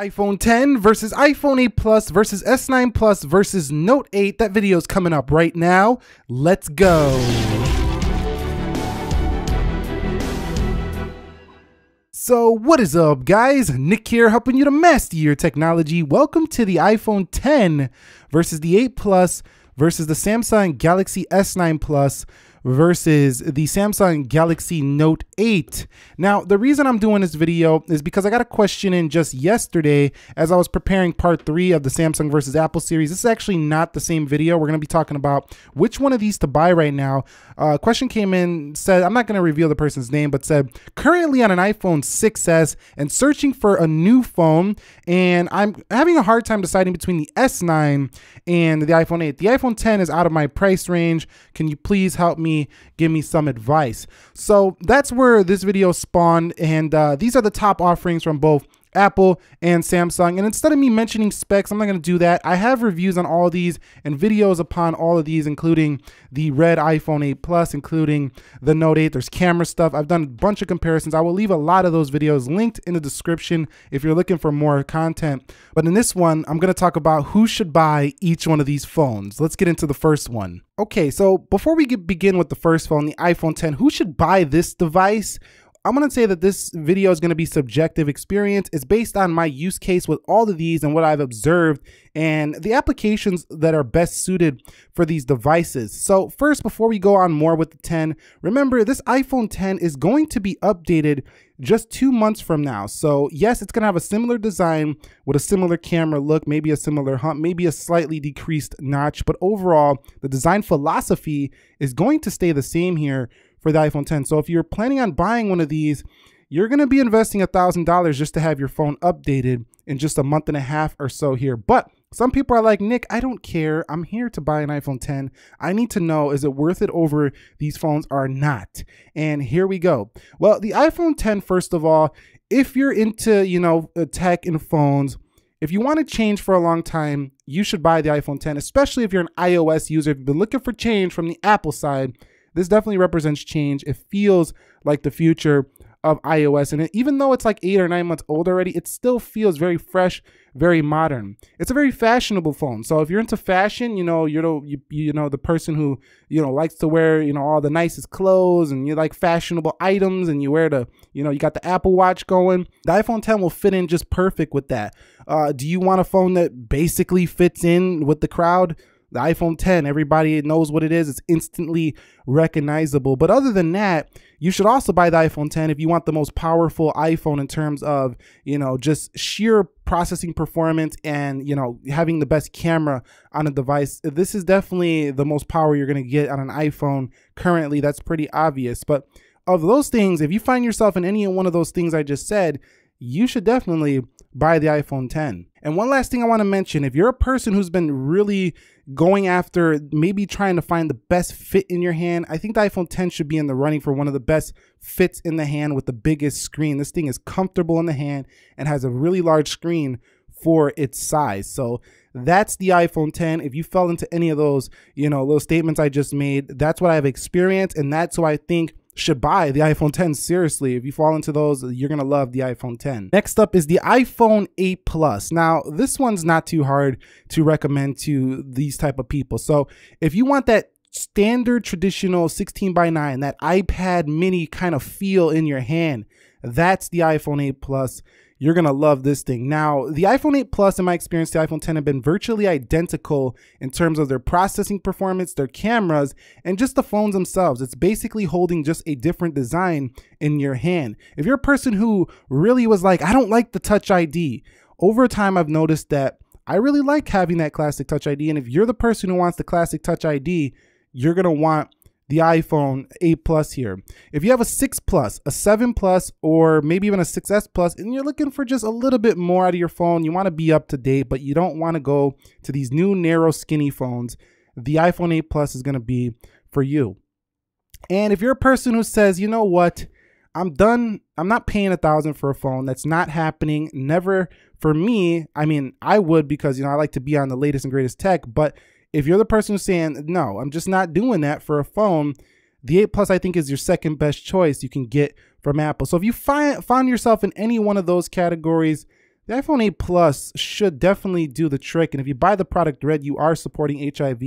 iPhone 10 versus iPhone 8 Plus versus S9 Plus versus Note 8. That video is coming up right now. Let's go. So, what is up, guys? Nick here, helping you to master your technology. Welcome to the iPhone 10 versus the 8 Plus versus the Samsung Galaxy S9 Plus versus the Samsung Galaxy Note 8. Now, the reason I'm doing this video is because I got a question in just yesterday as I was preparing part three of the Samsung versus Apple series. This is actually not the same video. We're going to be talking about which one of these to buy right now. A uh, question came in, said, I'm not going to reveal the person's name, but said, currently on an iPhone 6S and searching for a new phone, and I'm having a hard time deciding between the S9 and the iPhone 8. The iPhone 10 is out of my price range. Can you please help me? Me, give me some advice. So that's where this video spawned. And uh, these are the top offerings from both Apple and Samsung. And instead of me mentioning specs, I'm not going to do that. I have reviews on all these and videos upon all of these, including the red iPhone 8 Plus, including the Note 8. There's camera stuff. I've done a bunch of comparisons. I will leave a lot of those videos linked in the description if you're looking for more content. But in this one, I'm going to talk about who should buy each one of these phones. Let's get into the first one. Okay, so before we get, begin with the first phone, the iPhone 10, who should buy this device? I'm going to say that this video is going to be subjective experience. It's based on my use case with all of these and what I've observed and the applications that are best suited for these devices. So first, before we go on more with the 10, remember this iPhone 10 is going to be updated just two months from now. So yes, it's going to have a similar design with a similar camera look, maybe a similar hump, maybe a slightly decreased notch, but overall the design philosophy is going to stay the same here for the iPhone 10. So if you're planning on buying one of these, you're going to be investing a $1,000 just to have your phone updated in just a month and a half or so here. But some people are like, Nick, I don't care. I'm here to buy an iPhone 10. I need to know, is it worth it over these phones or not? And here we go. Well, the iPhone 10, first of all, if you're into, you know, uh, tech and phones, if you want to change for a long time, you should buy the iPhone 10, especially if you're an iOS user. If you've been looking for change from the Apple side, this definitely represents change. It feels like the future of iOS. And even though it's like eight or nine months old already, it still feels very fresh, very modern. It's a very fashionable phone. So if you're into fashion, you know, you're the, you, you know, the person who, you know, likes to wear, you know, all the nicest clothes and you like fashionable items and you wear the, you know, you got the Apple Watch going, the iPhone 10 will fit in just perfect with that. Uh, do you want a phone that basically fits in with the crowd? The iPhone 10, everybody knows what it is. It's instantly recognizable. But other than that, you should also buy the iPhone 10 if you want the most powerful iPhone in terms of, you know, just sheer processing performance and, you know, having the best camera on a device. This is definitely the most power you're going to get on an iPhone currently. That's pretty obvious. But of those things, if you find yourself in any one of those things I just said, you should definitely buy the iPhone 10. And one last thing I want to mention if you're a person who's been really going after maybe trying to find the best fit in your hand, I think the iPhone 10 should be in the running for one of the best fits in the hand with the biggest screen. This thing is comfortable in the hand and has a really large screen for its size. So that's the iPhone 10. If you fell into any of those, you know, those statements I just made, that's what I've experienced and that's why I think should buy the iPhone 10 seriously. If you fall into those, you're going to love the iPhone 10. Next up is the iPhone 8 Plus. Now, this one's not too hard to recommend to these type of people. So, if you want that standard traditional 16 by 9, that iPad mini kind of feel in your hand, that's the iPhone 8 Plus you're going to love this thing. Now, the iPhone 8 Plus, in my experience, the iPhone 10 have been virtually identical in terms of their processing performance, their cameras, and just the phones themselves. It's basically holding just a different design in your hand. If you're a person who really was like, I don't like the Touch ID, over time, I've noticed that I really like having that classic Touch ID. And if you're the person who wants the classic Touch ID, you're going to want the iPhone 8 Plus here. If you have a 6 Plus, a 7 Plus, or maybe even a 6S Plus, and you're looking for just a little bit more out of your phone, you want to be up to date, but you don't want to go to these new narrow skinny phones, the iPhone 8 Plus is going to be for you. And if you're a person who says, you know what, I'm done, I'm not paying a thousand for a phone, that's not happening, never for me. I mean, I would because, you know, I like to be on the latest and greatest tech, but if you're the person who's saying, no, I'm just not doing that for a phone, the 8 Plus I think is your second best choice you can get from Apple. So if you find found yourself in any one of those categories, the iPhone 8 Plus should definitely do the trick. And if you buy the product red, you are supporting HIV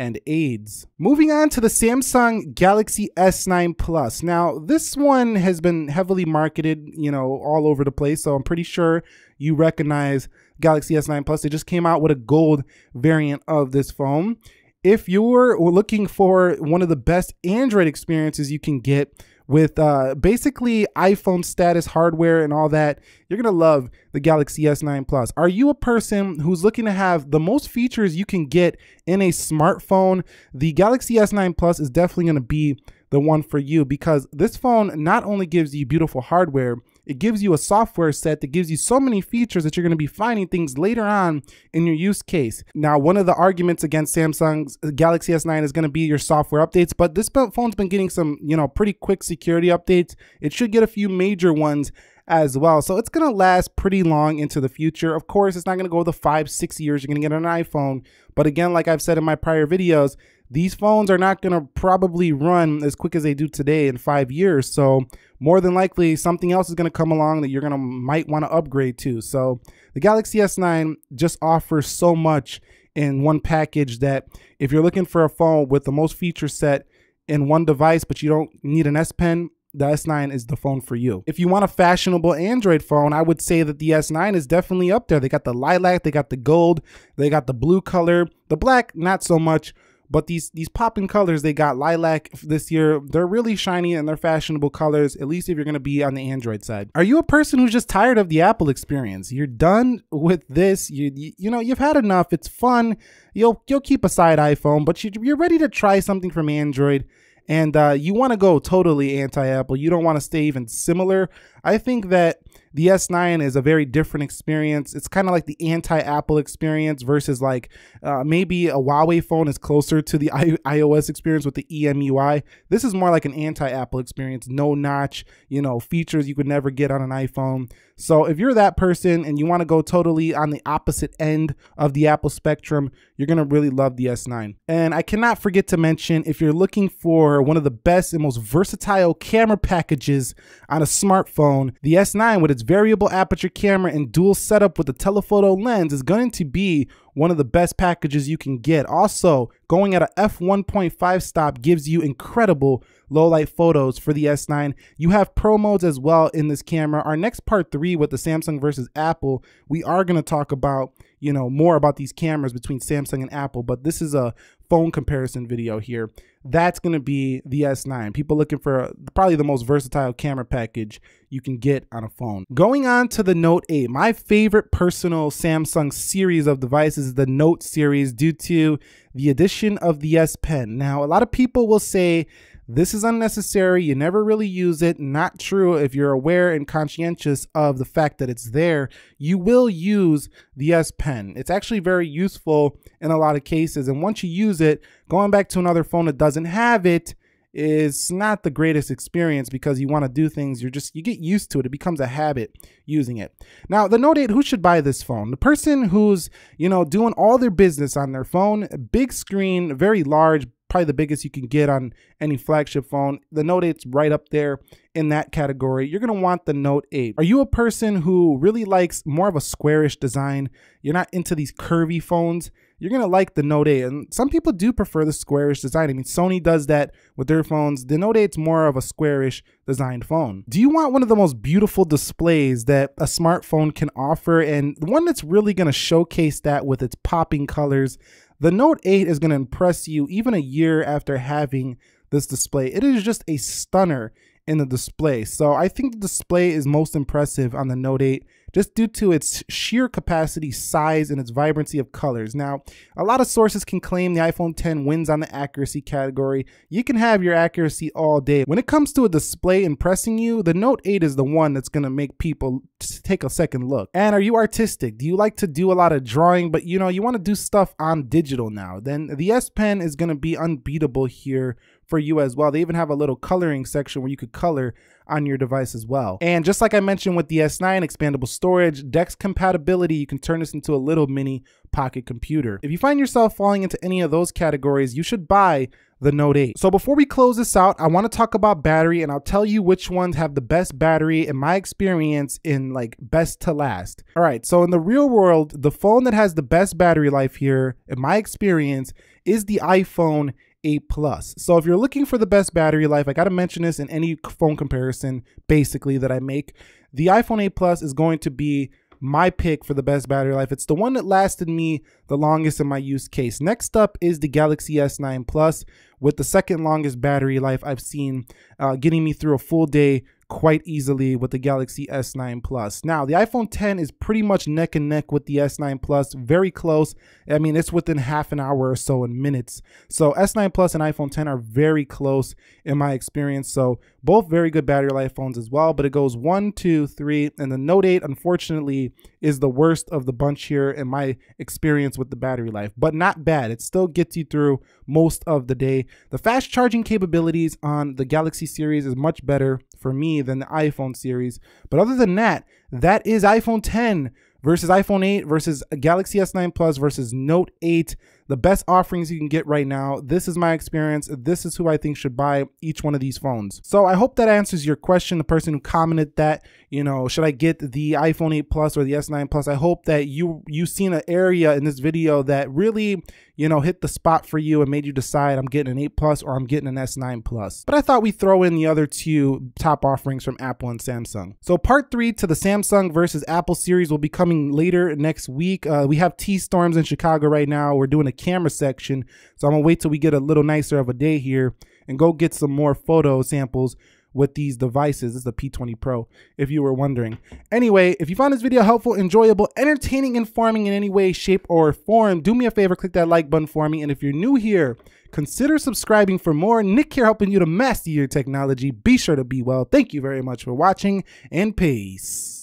and AIDS. Moving on to the Samsung Galaxy S9 Plus. Now, this one has been heavily marketed, you know, all over the place. So I'm pretty sure you recognize Galaxy S9 Plus. They just came out with a gold variant of this phone. If you're looking for one of the best Android experiences you can get, with uh, basically iPhone status hardware and all that, you're gonna love the Galaxy S9 Plus. Are you a person who's looking to have the most features you can get in a smartphone? The Galaxy S9 Plus is definitely gonna be the one for you because this phone not only gives you beautiful hardware, it gives you a software set that gives you so many features that you're going to be finding things later on in your use case. Now, one of the arguments against Samsung's uh, Galaxy S9 is going to be your software updates, but this phone's been getting some, you know, pretty quick security updates. It should get a few major ones as well. So it's going to last pretty long into the future. Of course, it's not going to go the five, six years you're going to get an iPhone. But again, like I've said in my prior videos, these phones are not going to probably run as quick as they do today in five years. So more than likely something else is going to come along that you're going to might want to upgrade to. So the Galaxy S9 just offers so much in one package that if you're looking for a phone with the most feature set in one device, but you don't need an S Pen, the S9 is the phone for you. If you want a fashionable Android phone, I would say that the S9 is definitely up there. They got the lilac, they got the gold, they got the blue color, the black, not so much. But these these popping colors they got lilac this year. They're really shiny and they're fashionable colors. At least if you're gonna be on the Android side. Are you a person who's just tired of the Apple experience? You're done with this. You you, you know you've had enough. It's fun. You'll you'll keep aside iPhone, but you, you're ready to try something from Android and uh, you want to go totally anti-Apple. You don't want to stay even similar. I think that the S9 is a very different experience. It's kind of like the anti-Apple experience versus like uh, maybe a Huawei phone is closer to the I iOS experience with the EMUI. This is more like an anti-Apple experience. No notch, you know, features you could never get on an iPhone. So if you're that person and you want to go totally on the opposite end of the Apple spectrum, you're going to really love the S9. And I cannot forget to mention if you're looking for one of the best and most versatile camera packages on a smartphone, the S9 with its variable aperture camera and dual setup with the telephoto lens is going to be one of the best packages you can get. Also, going at a f1.5 stop gives you incredible low light photos for the S9. You have pro modes as well in this camera. Our next part three with the Samsung versus Apple, we are going to talk about, you know, more about these cameras between Samsung and Apple, but this is a phone comparison video here. That's going to be the S9. People looking for probably the most versatile camera package you can get on a phone. Going on to the Note 8, my favorite personal Samsung series of devices is the Note series due to the addition of the S Pen. Now, a lot of people will say this is unnecessary. You never really use it. Not true. If you're aware and conscientious of the fact that it's there, you will use the S Pen. It's actually very useful in a lot of cases. And once you use it, going back to another phone that doesn't have it is not the greatest experience because you want to do things you're just you get used to it it becomes a habit using it now the note 8 who should buy this phone the person who's you know doing all their business on their phone big screen very large probably the biggest you can get on any flagship phone. The Note 8's right up there in that category. You're going to want the Note 8. Are you a person who really likes more of a squarish design? You're not into these curvy phones? You're going to like the Note 8. And some people do prefer the squarish design. I mean, Sony does that with their phones. The Note 8's more of a squarish designed phone. Do you want one of the most beautiful displays that a smartphone can offer and the one that's really going to showcase that with its popping colors, the Note 8 is going to impress you even a year after having this display. It is just a stunner in the display. So I think the display is most impressive on the Note 8 just due to its sheer capacity, size, and its vibrancy of colors. Now, a lot of sources can claim the iPhone 10 wins on the accuracy category. You can have your accuracy all day. When it comes to a display impressing you, the Note 8 is the one that's going to make people take a second look. And are you artistic? Do you like to do a lot of drawing, but you know, you want to do stuff on digital now? Then the S Pen is going to be unbeatable here for you as well. They even have a little coloring section where you could color on your device as well. And just like I mentioned with the S9 expandable storage, DeX compatibility, you can turn this into a little mini pocket computer. If you find yourself falling into any of those categories, you should buy the Note 8. So before we close this out, I want to talk about battery and I'll tell you which ones have the best battery in my experience in like best to last. All right, so in the real world, the phone that has the best battery life here in my experience is the iPhone 8 Plus. So if you're looking for the best battery life, I got to mention this in any phone comparison basically that I make. The iPhone 8 Plus is going to be my pick for the best battery life. It's the one that lasted me the longest in my use case. Next up is the Galaxy S9 Plus with the second longest battery life I've seen, uh, getting me through a full day quite easily with the Galaxy S9 Plus. Now, the iPhone 10 is pretty much neck and neck with the S9 Plus, very close. I mean, it's within half an hour or so in minutes. So S9 Plus and iPhone 10 are very close in my experience. So both very good battery life phones as well, but it goes one, two, three, and the Note 8, unfortunately, is the worst of the bunch here in my experience with the battery life, but not bad. It still gets you through most of the day. The fast charging capabilities on the Galaxy series is much better for me than the iPhone series. But other than that, that is iPhone 10 versus iPhone 8 versus Galaxy S9 Plus versus Note 8 the best offerings you can get right now. This is my experience. This is who I think should buy each one of these phones. So I hope that answers your question. The person who commented that, you know, should I get the iPhone 8 Plus or the S9 Plus? I hope that you you seen an area in this video that really, you know, hit the spot for you and made you decide I'm getting an 8 Plus or I'm getting an S9 Plus. But I thought we'd throw in the other two top offerings from Apple and Samsung. So part three to the Samsung versus Apple series will be coming later next week. Uh, we have T-storms in Chicago right now. We're doing a camera section. So I'm gonna wait till we get a little nicer of a day here and go get some more photo samples with these devices. This is the P20 Pro, if you were wondering. Anyway, if you found this video helpful, enjoyable, entertaining, informing in any way, shape, or form, do me a favor, click that like button for me. And if you're new here, consider subscribing for more. Nick here helping you to master your technology. Be sure to be well. Thank you very much for watching, and peace.